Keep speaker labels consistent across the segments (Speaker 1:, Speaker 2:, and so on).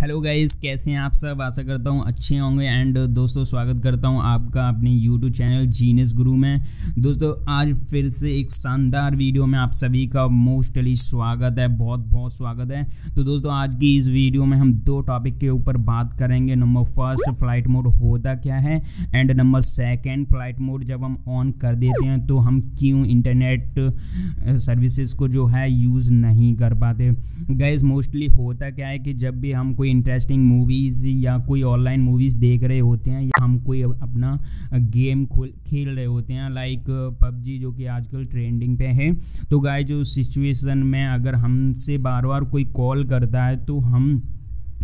Speaker 1: Hello guys कैसे हैं आप सब? आशा करता हूँ अच्छे होंगे एंड दोस्तों, स्वागत करता हूँ आपका अपने यूट्यूब चैनल जीनियस गुरु में। दोस्तों, आज फिर से एक शानदार वीडियो में आप सभी का मोस्टली स्वागत है बहुत बहुत स्वागत है। तो दोस्तों, आज की इस वीडियो में हम दो टॉपिक के ऊपर बात करेंगे। नंबर फ़र्स्ट फ़्लाइट मोड होता क्या है? And number second flight mode जब हम ऑन कर देते हैं तो हम क्यों इंटरनेट सर्विसेज़ को जो है यूज़ नहीं कर पाते? गैस मोस्टली होता क्या है कि जब भी हम कोई इंटरेस्टिंग मूवीज़ या कोई ऑनलाइन मूवीज़ देख रहे होते हैं या हम कोई अपना गेम खेल रहे होते हैं लाइक पबजी जो कि आजकल ट्रेंडिंग पे है। तो गाय जो सिचुएशन में अगर हमसे बार बार कोई कॉल करता है तो हम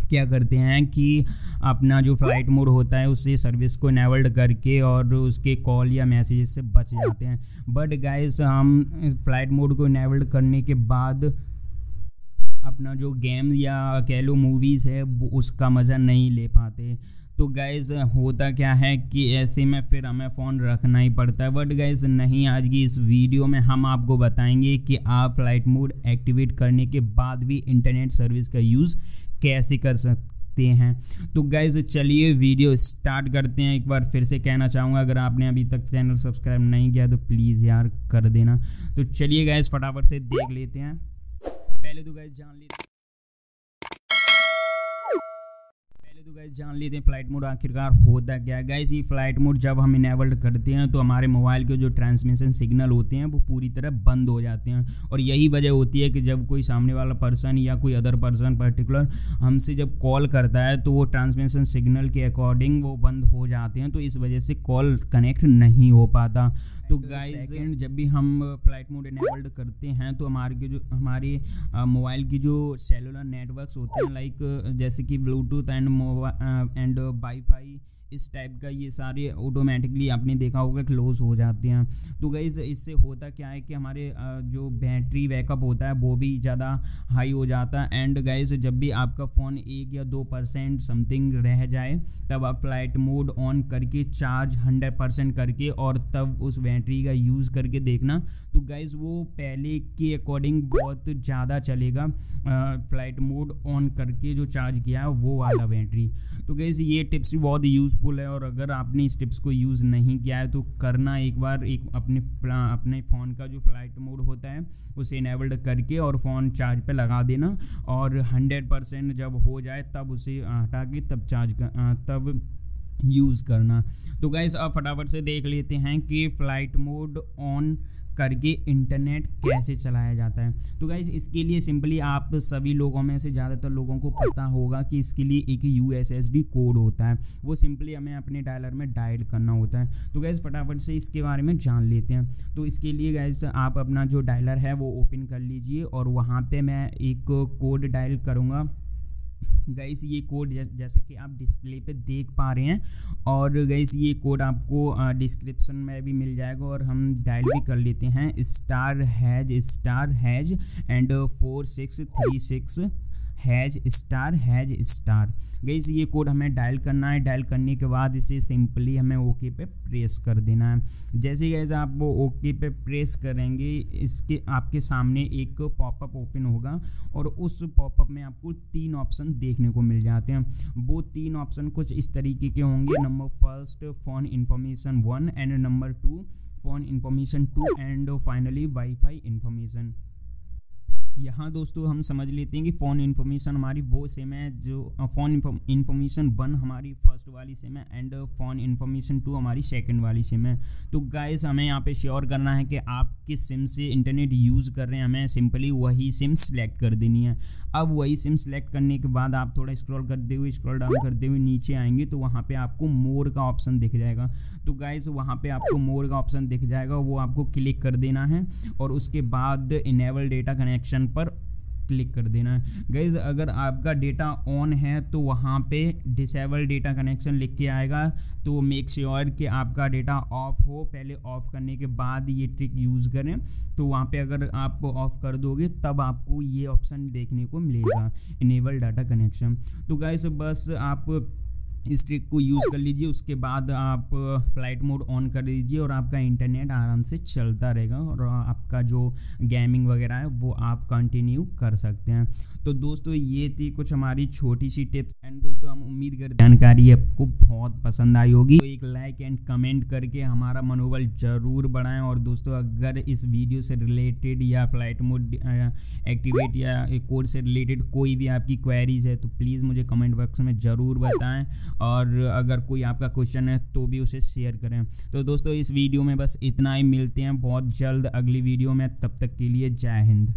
Speaker 1: क्या करते हैं कि अपना जो फ़्लाइट मोड होता है, उसे सर्विस को इनेबल्ड करके और उसके कॉल या मैसेज से बच जाते हैं। बट गाइस हम फ़्लाइट मोड को इनेबल्ड करने के बाद अपना जो गेम या कह लो मूवीज़ है उसका मज़ा नहीं ले पाते। तो गैज़ होता क्या है कि ऐसे में फिर हमें फ़ोन रखना ही पड़ता है। बट गैज़ नहीं, आज की इस वीडियो में हम आपको बताएँगे कि आप फ़्लाइट मोड एक्टिवेट करने के बाद भी इंटरनेट सर्विस का यूज़ कैसे कर सकते हैं। तो गैज़ चलिए वीडियो स्टार्ट करते हैं। एक बार फिर से कहना चाहूँगा, अगर आपने अभी तक चैनल सब्सक्राइब नहीं किया तो प्लीज़ यार कर देना। तो चलिए गैज़ फटाफट से देख लेते हैं। पहले तो गए जान लीजिए तो गैस जान लेते हैं फ़्लाइट मोड आखिरकार होता क्या? है गैस ये फ़्लाइट मोड जब हम इनेबल्ड करते हैं तो हमारे मोबाइल के जो ट्रांसमिशन सिग्नल होते हैं वो पूरी तरह बंद हो जाते हैं। और यही वजह होती है कि जब कोई सामने वाला पर्सन या कोई अदर पर्सन पर्टिकुलर हमसे जब कॉल करता है तो वो ट्रांसमिशन सिग्नल के अकॉर्डिंग वो बंद हो जाते हैं तो इस वजह से कॉल कनेक्ट नहीं हो पाता। तो गाइस जब भी हम फ़्लाइट मोड इनेबल्ड करते हैं तो हमारे के जो हमारे मोबाइल की जो सेलुलर नेटवर्क्स होते हैं लाइक जैसे कि ब्लूटूथ एंड एंड वाईफाई इस टाइप का ये सारे ऑटोमेटिकली आपने देखा होगा क्लोज हो जाते हैं। तो गई इससे होता क्या है कि हमारे जो बैटरी बैकअप होता है, वो भी ज़्यादा हाई हो जाता है। एंड गाइस जब भी आपका फ़ोन एक या दो परसेंट समथिंग रह जाए, तब आप फ़्लाइट मोड ऑन करके चार्ज हंड्रेड परसेंट करके और तब उस बैटरी का यूज़ करके देखना। तो गाइज़ वो पहले के अकॉर्डिंग बहुत ज़्यादा चलेगा। फ़्लाइट मोड ऑन करके जो चार्ज किया है, वो वाला बैटरी तो गाइज़ ये टिप्स भी बहुत यूज़ यूज़फुल है और अगर आपने इस टिप्स को यूज़ नहीं किया है तो करना एक बार एक अपने अपने फ़ोन का जो फ़्लाइट मोड होता है, उसे इनेबल्ड करके और फ़ोन चार्ज पे लगा देना और हंड्रेड परसेंट जब हो जाए, तब उसे हटा के तब चार्ज कर तब यूज़ करना। तो गैस अब फटाफट से देख लेते हैं कि फ़्लाइट मोड ऑन करके इंटरनेट कैसे चलाया जाता है। तो गाइज़ इसके लिए सिंपली आप सभी लोगों में से ज़्यादातर लोगों को पता होगा कि इसके लिए एक यू कोड होता है। वो सिंपली हमें अपने डायलर में डायल करना होता है। तो गैस फटाफट से इसके बारे में जान लेते हैं। तो इसके लिए गैस आप अपना जो डायलर है वो ओपन कर लीजिए और वहाँ पर मैं एक कोड डायल करूँगा। गैस ये कोड जैसे कि आप डिस्प्ले पे देख पा रहे हैं और गैस ये कोड आपको डिस्क्रिप्शन में भी मिल जाएगा और हम डायल भी कर लेते हैं। Star hash star hash and four six three six hash star hash star. गई ये कोड हमें डायल करना है। डायल करने के बाद इसे सिंपली हमें ओके पे प्रेस कर देना है। जैसे गैस आप वो ओके पे प्रेस करेंगे, इसके आपके सामने एक पॉपअप ओपन होगा और उस पॉपअप में आपको तीन ऑप्शन देखने को मिल जाते हैं। वो तीन ऑप्शन कुछ इस तरीके के होंगे। Number first, phone information one, and number two, phone information two, and finally WiFi information. यहाँ दोस्तों हम समझ लेते हैं कि फ़ोन इन्फॉर्मेशन हमारी वो सिम है जो फ़ोन इन्फॉर्मेशन वन हमारी फ़र्स्ट वाली सेम है एंड फ़ोन इन्फॉर्मेशन टू हमारी सेकंड वाली सेम है। तो गाइस हमें यहाँ पे श्योर करना है कि आप किस सिम से इंटरनेट यूज़ कर रहे हैं। हमें सिंपली वही सिम सेलेक्ट कर देनी है। अब वही सिम सेलेक्ट करने के बाद आप थोड़ा स्क्रॉल करते हुए स्क्रॉल डाउन करते हुए नीचे आएँगे तो वहाँ पर आपको मोर का ऑप्शन दिख जाएगा। तो गाइस वहाँ पर आपको मोर का ऑप्शन दिख जाएगा, वो आपको क्लिक कर देना है और उसके बाद इनेबल डेटा कनेक्शन पर क्लिक कर देना है। गैज़ अगर आपका डेटा ऑन है तो वहाँ पे डिसेबल डेटा कनेक्शन लिख के आएगा। तो मेक श्योर कि आपका डेटा ऑफ़ हो। पहले ऑफ़ करने के बाद ये ट्रिक यूज़ करें। तो वहाँ पे अगर आप ऑफ़ कर दोगे, तब आपको ये ऑप्शन देखने को मिलेगा। इनेबल डाटा कनेक्शन तो गैस बस आप इस ट्रिक को यूज़ कर लीजिए, उसके बाद आप फ़्लाइट मोड ऑन कर दीजिए और आपका इंटरनेट आराम से चलता रहेगा और आपका जो गेमिंग वगैरह है, वो आप कंटिन्यू कर सकते हैं। तो दोस्तों, ये थी कुछ हमारी छोटी सी टिप्स एंड दोस्तों, हम उम्मीद करते जानकारी आपको बहुत पसंद आई होगी। तो एक लाइक एंड कमेंट करके हमारा मनोबल ज़रूर बढ़ाएँ और दोस्तों, अगर इस वीडियो से रिलेटेड या फ़्लाइट मोड एक्टिवेट या कोड से रिलेटेड कोई भी आपकी क्वेरीज है तो प्लीज़ मुझे कमेंट बॉक्स में ज़रूर बताएँ और अगर कोई आपका क्वेश्चन है तो भी उसे शेयर करें। तो दोस्तों, इस वीडियो में बस इतना ही। मिलते हैं बहुत जल्द अगली वीडियो में। तब तक के लिए जय हिंद।